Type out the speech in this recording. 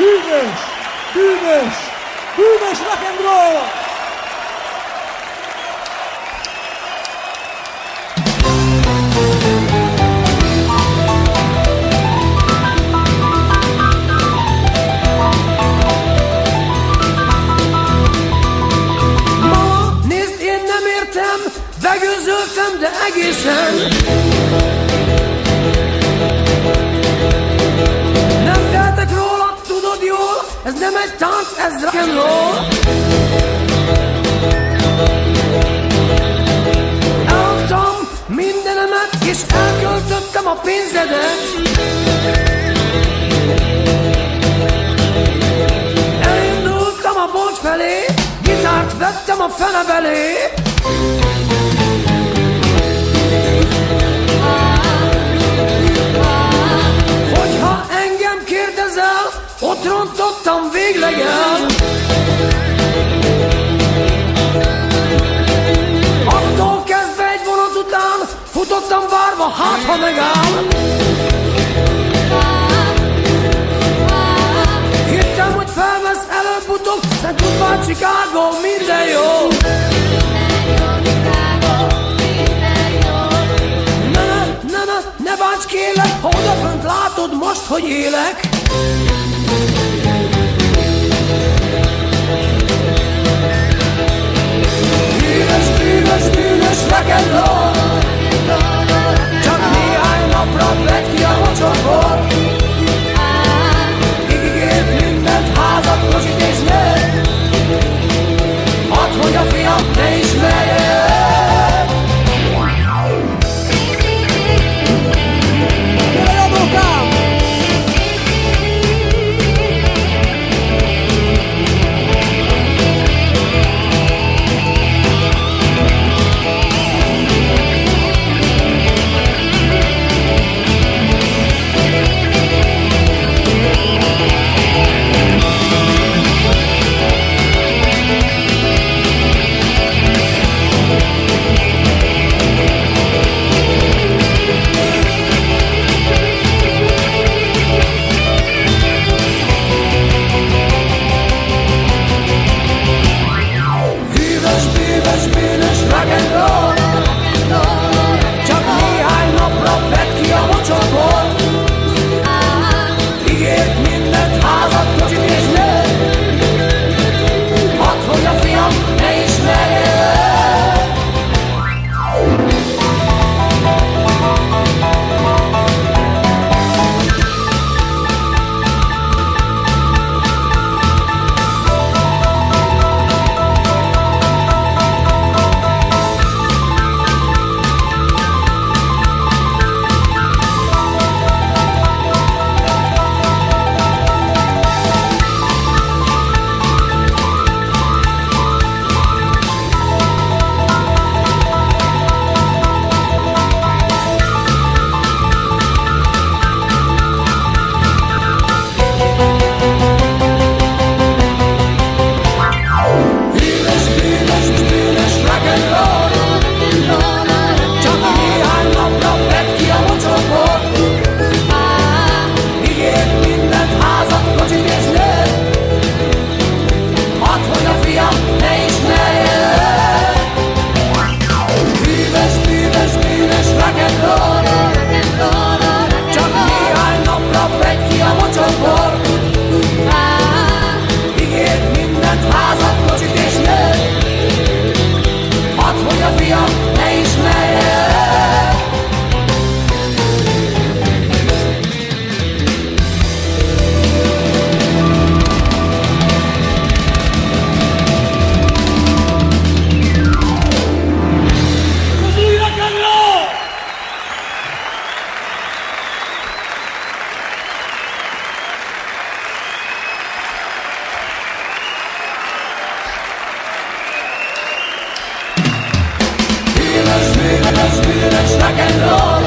Humus, hübsch, hübsch rock and roll. Mama, nist in der Mirtem, da de Ez nem egy tánc, ez rock and roll. Eladtam mindenemet, és elköltöttem a pénzedet. Elindultam a bolt felé, gitárt vettem a fene belé. Chicago minden jó! Ne, ne, bánts kélek, ha odafönt látod most, hogy élek! and Lord.